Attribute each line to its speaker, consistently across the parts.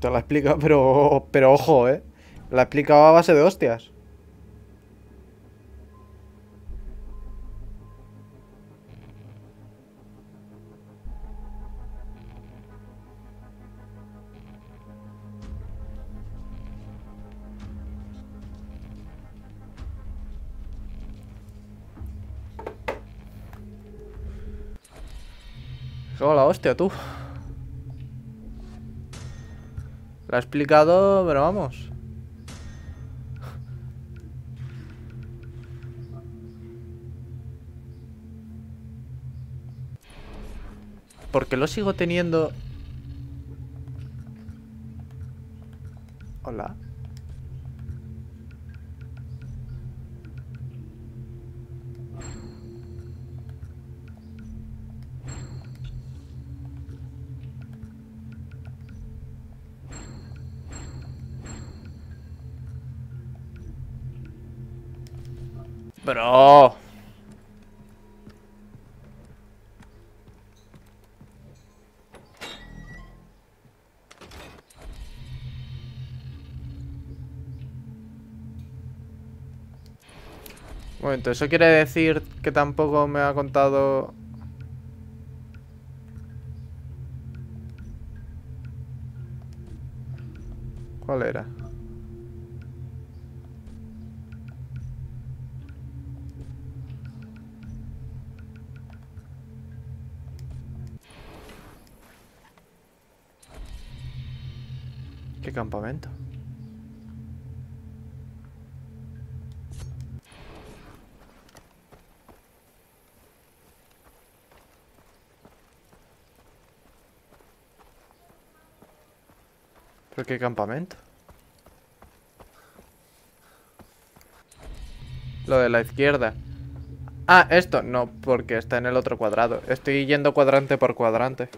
Speaker 1: Te lo he explicado, pero, pero ojo, ¿eh? La he explicado a base de hostias. Hola, hostia, tú. La he explicado, pero vamos. ¿Por qué lo sigo teniendo? Hola. Bro. Momento, ¿eso quiere decir que tampoco me ha contado... campamento? ¿Pero qué campamento? Lo de la izquierda. Ah, esto. No, porque está en el otro cuadrado. Estoy yendo cuadrante por cuadrante.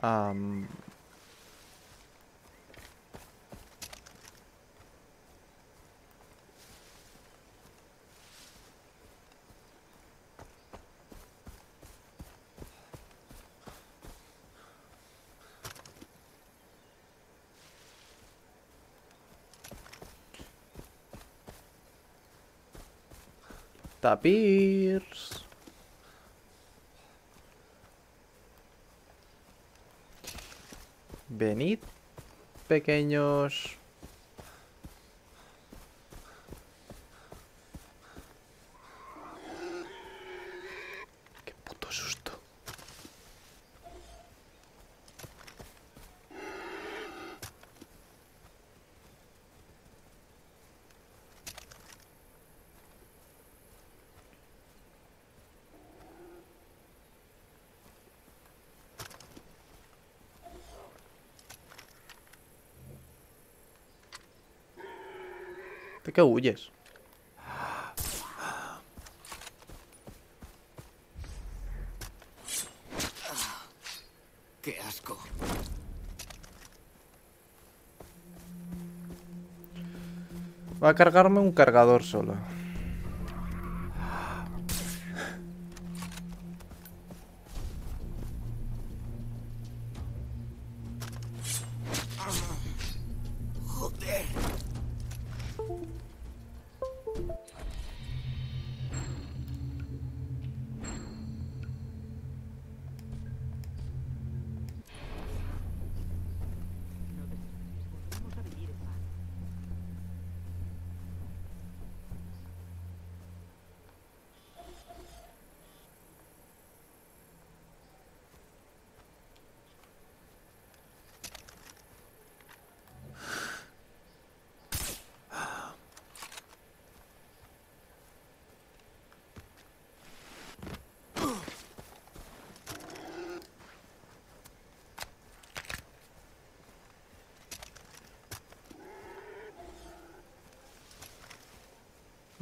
Speaker 1: Um, Tapirs. Venid, pequeños. ¿De qué huyes?
Speaker 2: ¡Qué asco!
Speaker 1: Va a cargarme un cargador solo.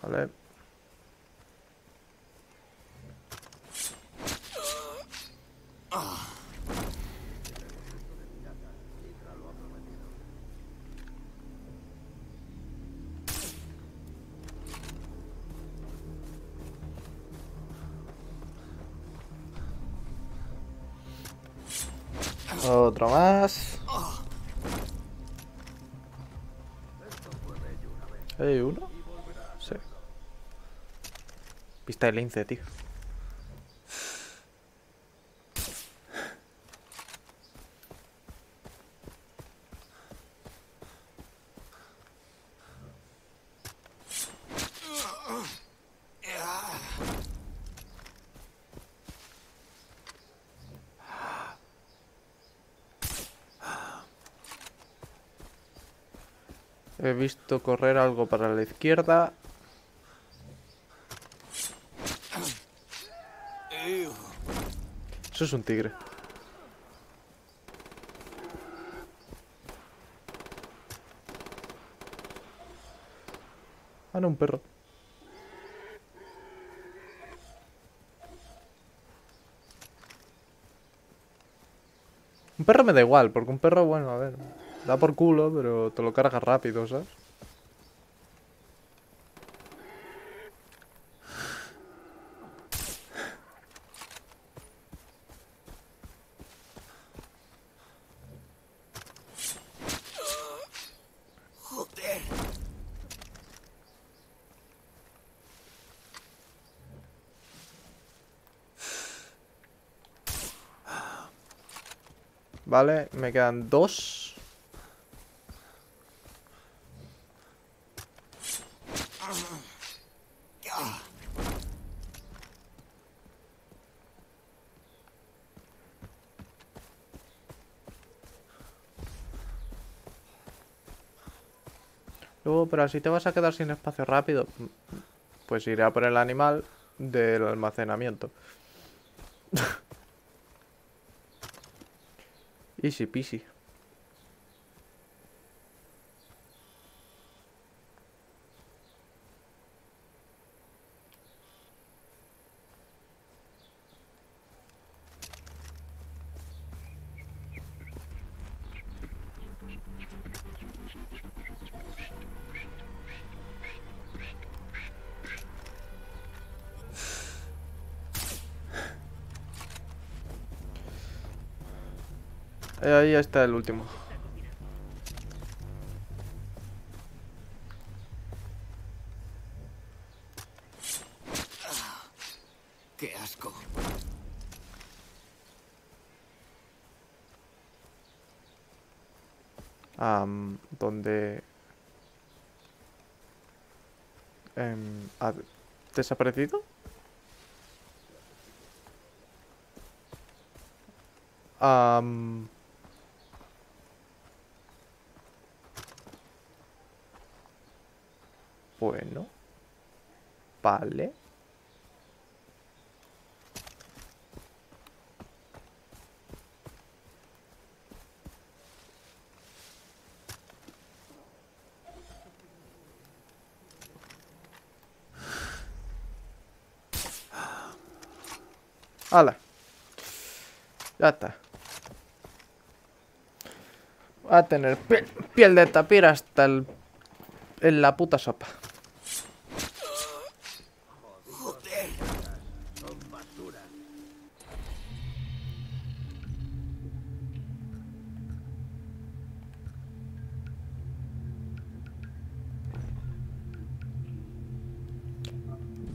Speaker 2: Vale.
Speaker 1: Otro más. Pista de lince, tío. He visto correr algo para la izquierda. Eso es un tigre. Ah, no, un perro. Un perro me da igual, porque un perro, bueno, a ver, da por culo, pero te lo cargas rápido, ¿sabes? Vale, me quedan dos. Luego, pero si te vas a quedar sin espacio rápido, pues iré a por el animal del almacenamiento. Easy peasy. Ahí está el último.
Speaker 2: Qué asco.
Speaker 1: Am, donde... em, ¿Ha desaparecido? Am, bueno. Vale. ¡Hala! Ya está. Va a tener piel, de tapir hasta el... En la puta sopa.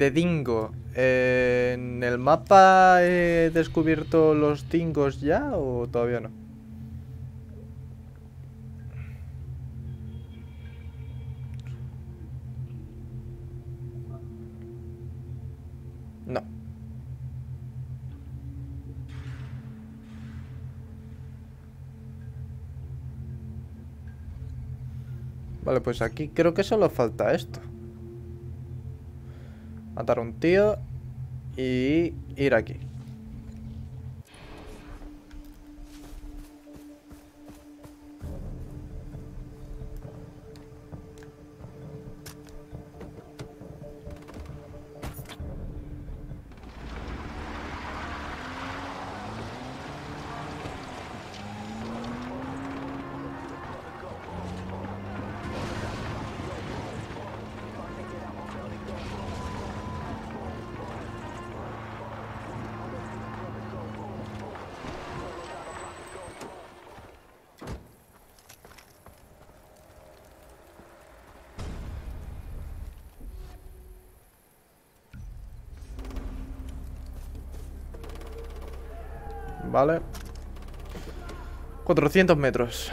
Speaker 1: De dingo. Eh, ¿En el mapa he descubierto los dingos ya o todavía no? No. Vale, pues aquí creo que solo falta esto. Matar a un tío y ir aquí. Vale. 400 metros.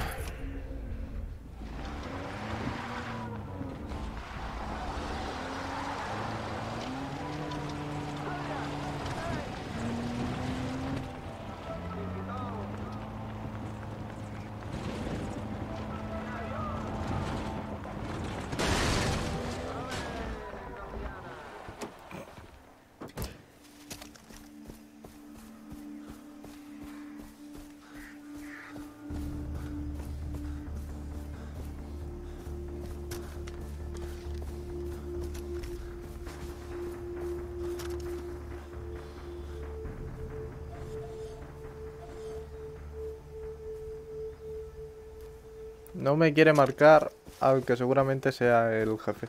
Speaker 1: No me quiere marcar al que seguramente sea el jefe.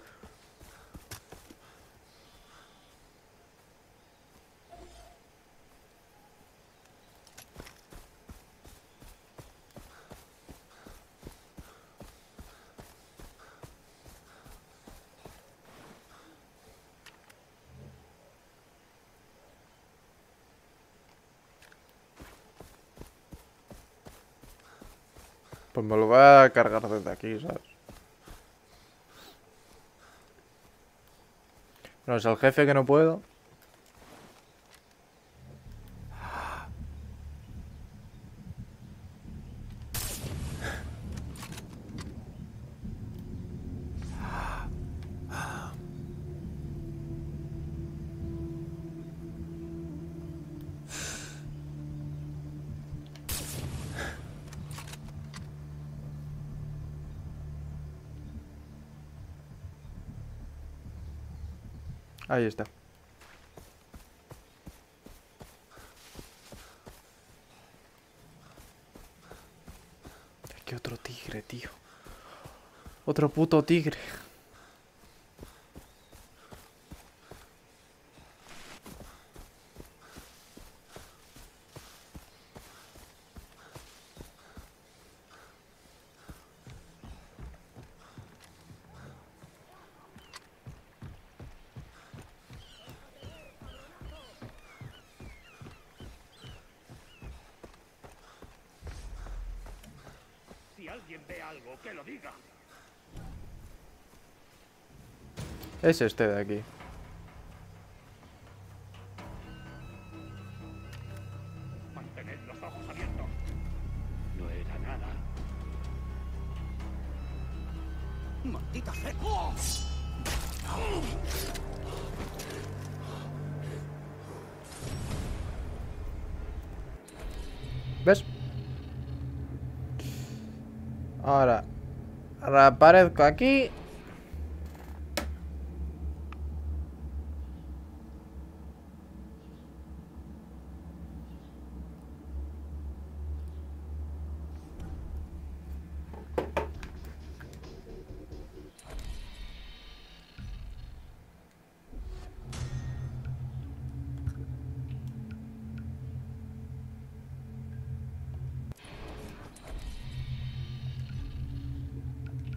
Speaker 1: Pues me lo voy cargar desde aquí, ¿sabes? No, es el jefe que no puedo. Ahí está. Aquí otro tigre, tío. Otro puto tigre.
Speaker 3: Si alguien ve algo, que lo diga.
Speaker 1: Es este de aquí.
Speaker 3: Mantened los ojos abiertos. No era nada.
Speaker 2: ¡Maldita sea!
Speaker 1: ¿Ves? Ahora, reaparezco aquí.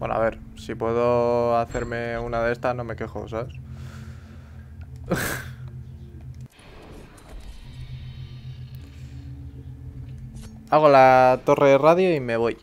Speaker 1: Bueno, a ver, si puedo hacerme una de estas no me quejo, ¿sabes? Hago la torre de radio y me voy.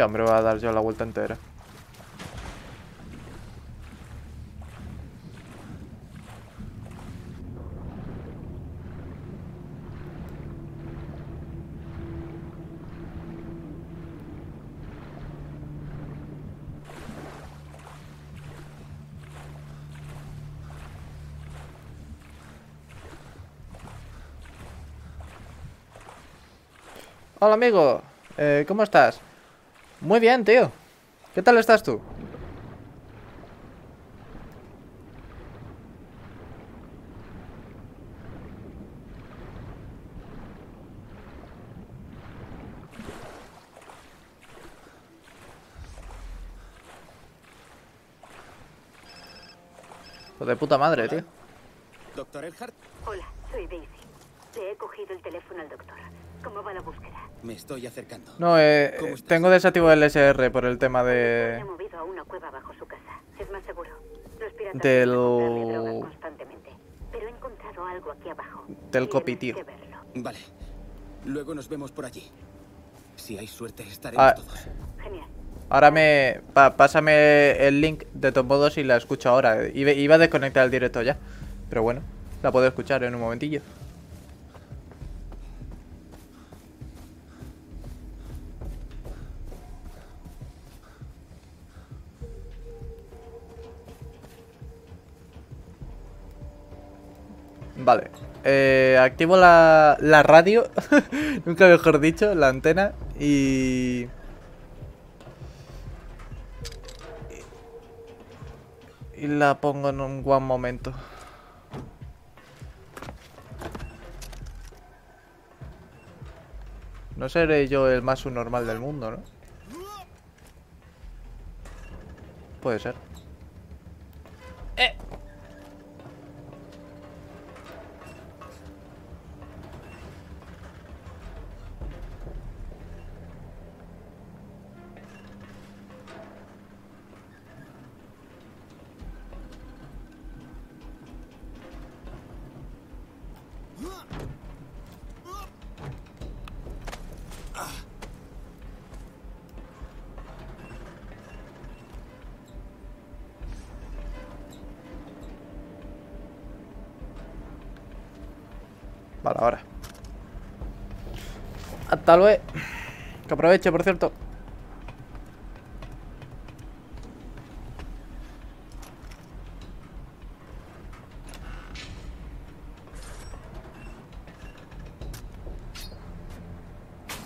Speaker 1: Ya me voy a dar yo la vuelta entera. Hola amigo, eh, ¿cómo estás? Muy bien, tío. ¿Qué tal estás tú? Pues de puta madre, tío.
Speaker 2: Doctor Elhart,
Speaker 4: Hola, soy Daisy. Le he cogido el teléfono al doctor. ¿Cómo va la búsqueda?
Speaker 2: me estoy acercando.
Speaker 1: No, eh, tengo desactivado el SR por el tema
Speaker 4: Se
Speaker 1: de...
Speaker 4: ha movido a una cueva bajo su casa. Es más seguro. Los piratas
Speaker 1: Del-
Speaker 4: van a comprarle drogas constantemente. Pero he encontrado algo aquí abajo.
Speaker 1: Del copitío.
Speaker 2: Vale. Luego nos vemos por allí. Si hay suerte, estaremos
Speaker 1: Ah,
Speaker 2: todos.
Speaker 4: Genial.
Speaker 1: ahora me... pa- pásame el link de todos modos y la escucho ahora. Iba, iba a desconectar el directo ya. Pero bueno, la puedo escuchar en un momentillo. Vale. Eh, activo la, la radio. Nunca mejor dicho, la antena. Y... Y la pongo en un buen momento. No seré yo el más subnormal del mundo, ¿no? Puede ser. Vale, ahora. Hasta luego. Que aproveche, por cierto.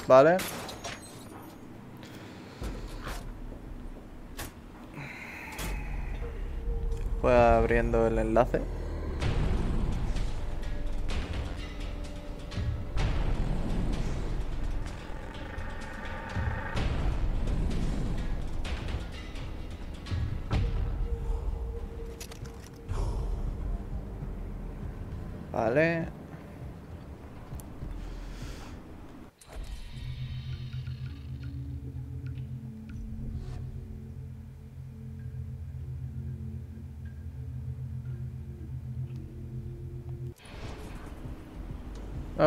Speaker 1: Vale. Voy abriendo el enlace. Vale.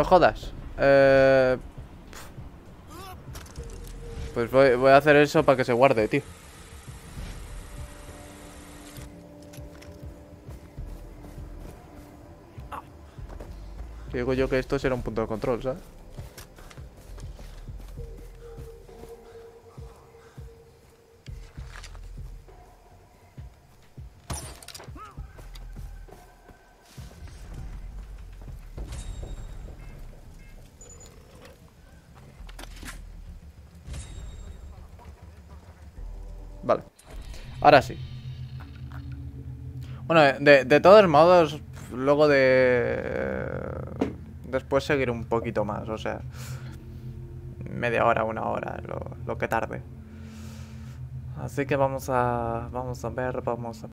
Speaker 1: Jodas. Eh... Pues voy, voy a hacer eso para que se guarde, tío. Digo yo que esto será un punto de control, ¿sabes? Vale. Ahora sí. Bueno, de, todos modos, luego de... Después seguir un poquito más, o sea... Media hora, una hora, lo, que tarde. Así que vamos a... Vamos a ver, vamos a...